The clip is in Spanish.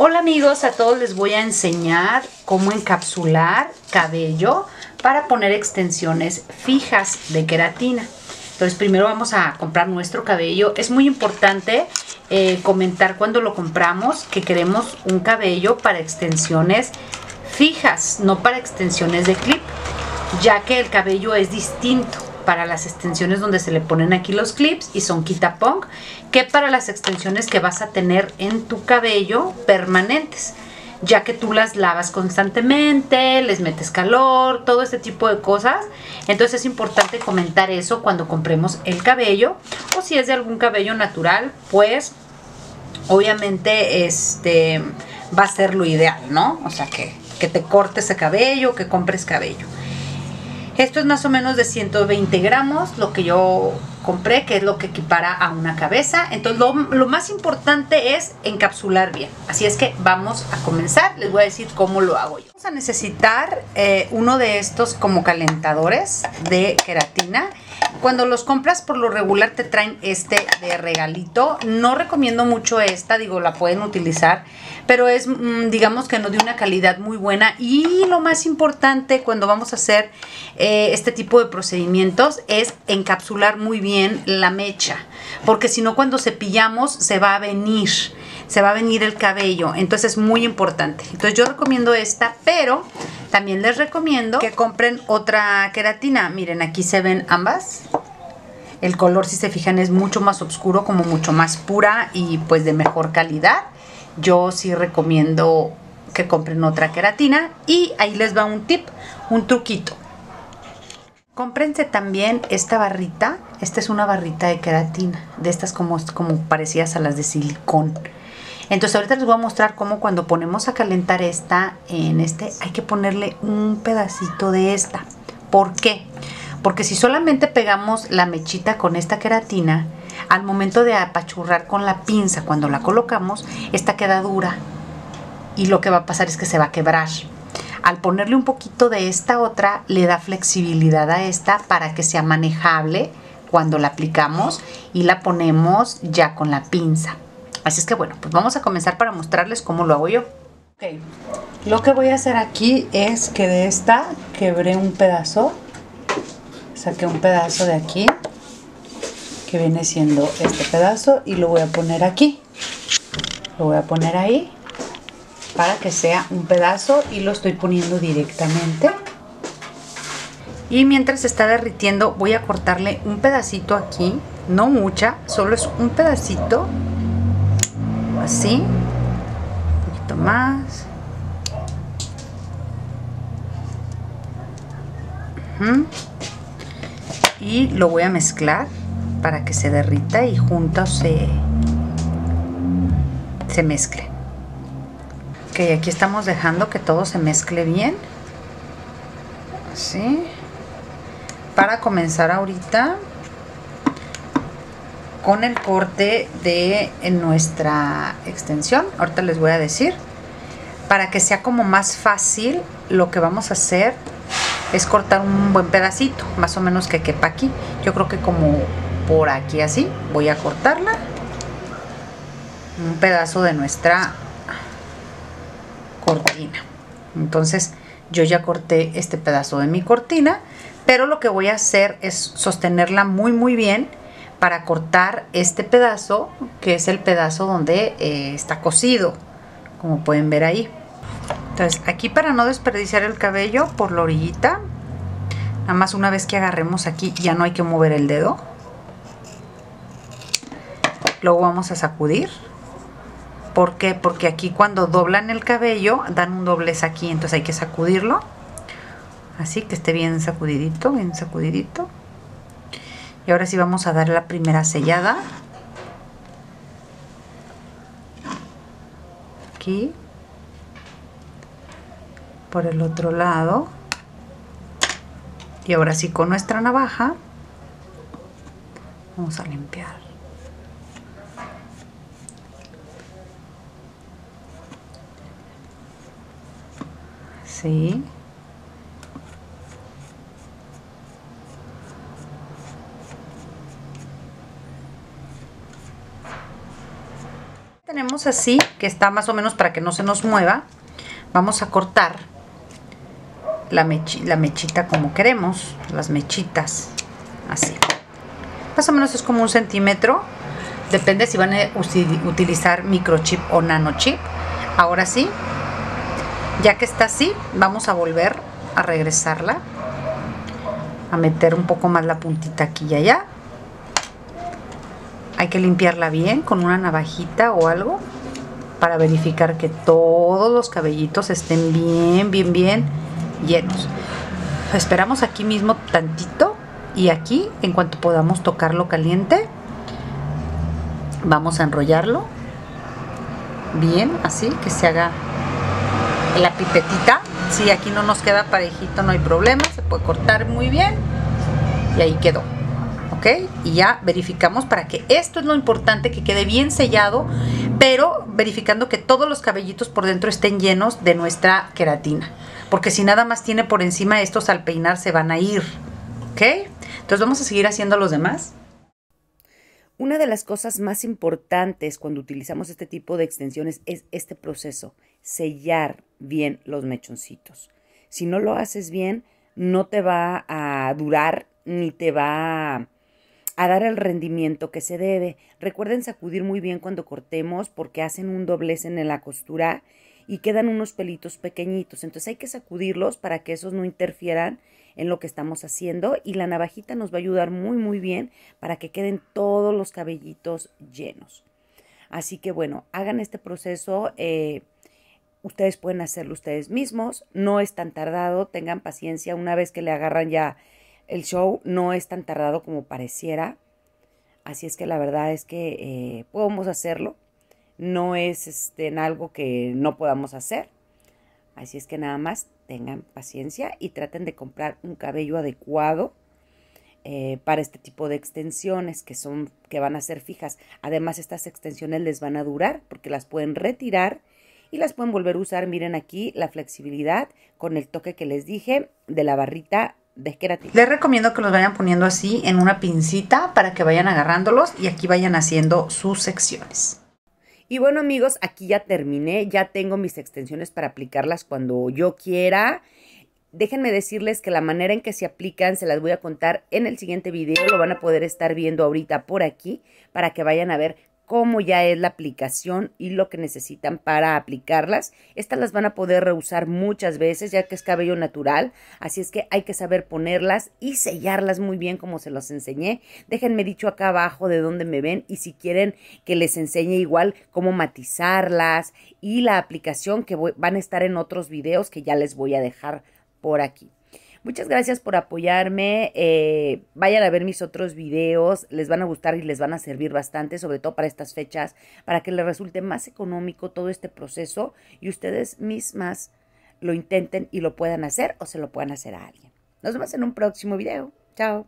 Hola amigos, a todos les voy a enseñar cómo encapsular cabello para poner extensiones fijas de queratina. Entonces primero vamos a comprar nuestro cabello. Es muy importante eh, comentar cuando lo compramos que queremos un cabello para extensiones fijas, no para extensiones de clip, ya que el cabello es distinto para las extensiones donde se le ponen aquí los clips y son quita pong, que para las extensiones que vas a tener en tu cabello permanentes ya que tú las lavas constantemente, les metes calor, todo este tipo de cosas. Entonces es importante comentar eso cuando compremos el cabello o si es de algún cabello natural, pues obviamente este va a ser lo ideal, ¿no? O sea que, que te cortes el cabello, que compres cabello. Esto es más o menos de 120 gramos, lo que yo compré, que es lo que equipara a una cabeza. Entonces lo, más importante es encapsular bien. Así es que vamos a comenzar. Les voy a decir cómo lo hago yo. Vamos a necesitar eh, uno de estos como calentadores de queratina. Cuando los compras por lo regular te traen este de regalito. No recomiendo mucho esta, digo, la pueden utilizar, pero es, mm, digamos que no de una calidad muy buena. Y lo más importante cuando vamos a hacer eh, este tipo de procedimientos es encapsular muy bien la mecha, porque si no cuando cepillamos se va a venir se va a venir el cabello. Entonces es muy importante. Entonces yo recomiendo esta, pero también les recomiendo que compren otra queratina. Miren, aquí se ven ambas. El color, si se fijan, es mucho más oscuro, como mucho más pura y pues de mejor calidad. Yo sí recomiendo que compren otra queratina. Y ahí les va un tip, un truquito. Cómprense también esta barrita. Esta es una barrita de queratina, de estas como, como parecidas a las de silicón. Entonces ahorita les voy a mostrar cómo cuando ponemos a calentar esta en este hay que ponerle un pedacito de esta. ¿Por qué? Porque si solamente pegamos la mechita con esta queratina, al momento de apachurrar con la pinza cuando la colocamos, esta queda dura y lo que va a pasar es que se va a quebrar. Al ponerle un poquito de esta otra, le da flexibilidad a esta para que sea manejable cuando la aplicamos y la ponemos ya con la pinza. Así es que bueno, pues vamos a comenzar para mostrarles cómo lo hago yo. Ok, lo que voy a hacer aquí es que de esta quebré un pedazo, saqué un pedazo de aquí, que viene siendo este pedazo y lo voy a poner aquí. Lo voy a poner ahí para que sea un pedazo y lo estoy poniendo directamente. Y mientras está derritiendo voy a cortarle un pedacito aquí, no mucha, solo es un pedacito así un poquito más. Y lo voy a mezclar para que se derrita y juntos se se mezcle ok aquí estamos dejando que todo se mezcle bien así para comenzar ahorita con el corte de nuestra extensión. Ahorita les voy a decir. Para que sea como más fácil, lo que vamos a hacer es cortar un buen pedacito, más o menos que quepa aquí. Yo creo que como por aquí así, voy a cortarla. Un pedazo de nuestra cortina. Entonces yo ya corté este pedazo de mi cortina, pero lo que voy a hacer es sostenerla muy muy bien para cortar este pedazo, que es el pedazo donde eh, está cosido, como pueden ver ahí. Entonces, aquí para no desperdiciar el cabello por la orillita, nada más una vez que agarremos aquí, ya no hay que mover el dedo. Luego vamos a sacudir. ¿Por qué? Porque aquí cuando doblan el cabello, dan un doblez aquí, entonces hay que sacudirlo. Así que esté bien sacudidito, bien sacudidito. Y ahora sí vamos a dar la primera sellada. Aquí. Por el otro lado. Y ahora sí con nuestra navaja vamos a limpiar. Dejamos así, que está más o menos para que no se nos mueva, vamos a cortar la, la mechita como queremos, las mechitas, así. Más o menos es como un centímetro, depende si van a utilizar microchip o nanochip. Ahora sí, ya que está así, vamos a volver a regresarla, a meter un poco más la puntita aquí y allá. Hay que limpiarla bien con una navajita o algo para verificar que todos los cabellitos estén bien, bien, bien llenos. Esperamos aquí mismo tantito y aquí, en cuanto podamos tocarlo caliente, vamos a enrollarlo bien, así, que se haga la pipetita. Si aquí no nos queda parejito, no hay problema, se puede cortar muy bien y ahí quedó. ¿Ok? Y ya verificamos para que esto es lo importante, que quede bien sellado, pero verificando que todos los cabellitos por dentro estén llenos de nuestra queratina. Porque si nada más tiene por encima, estos al peinar se van a ir. ¿Ok? Entonces vamos a seguir haciendo los demás. Una de las cosas más importantes cuando utilizamos este tipo de extensiones es este proceso, sellar bien los mechoncitos. Si no lo haces bien, no te va a durar ni te va a dar el rendimiento que se debe. Recuerden sacudir muy bien cuando cortemos porque hacen un doblez en la costura y quedan unos pelitos pequeñitos. Entonces hay que sacudirlos para que esos no interfieran en lo que estamos haciendo y la navajita nos va a ayudar muy muy bien para que queden todos los cabellitos llenos. Así que bueno, hagan este proceso. Eh, ustedes pueden hacerlo ustedes mismos. No es tan tardado. Tengan paciencia. Una vez que le agarran ya el show, no es tan tardado como pareciera. Así es que la verdad es que eh, podemos hacerlo. No es este, en algo que no podamos hacer. Así es que nada más tengan paciencia y traten de comprar un cabello adecuado eh, para este tipo de extensiones que son que van a ser fijas. Además, estas extensiones les van a durar porque las pueden retirar y las pueden volver a usar. Miren aquí la flexibilidad con el toque que les dije de la barrita de queratina. Les recomiendo que los vayan poniendo así en una pincita para que vayan agarrándolos y aquí vayan haciendo sus secciones. Y bueno amigos, aquí ya terminé, ya tengo mis extensiones para aplicarlas cuando yo quiera. Déjenme decirles que la manera en que se aplican se las voy a contar en el siguiente video. Lo van a poder estar viendo ahorita por aquí para que vayan a ver cómo ya es la aplicación y lo que necesitan para aplicarlas. Estas las van a poder reusar muchas veces ya que es cabello natural, así es que hay que saber ponerlas y sellarlas muy bien como se los enseñé. Déjenme dicho acá abajo de dónde me ven y si quieren que les enseñe igual cómo matizarlas y la aplicación que van a estar en otros videos que ya les voy a dejar por aquí. Muchas gracias por apoyarme. Eh, vayan a ver mis otros videos. Les van a gustar y les van a servir bastante, sobre todo para estas fechas, para que les resulte más económico todo este proceso y ustedes mismas lo intenten y lo puedan hacer o se lo puedan hacer a alguien. Nos vemos en un próximo video. Chao.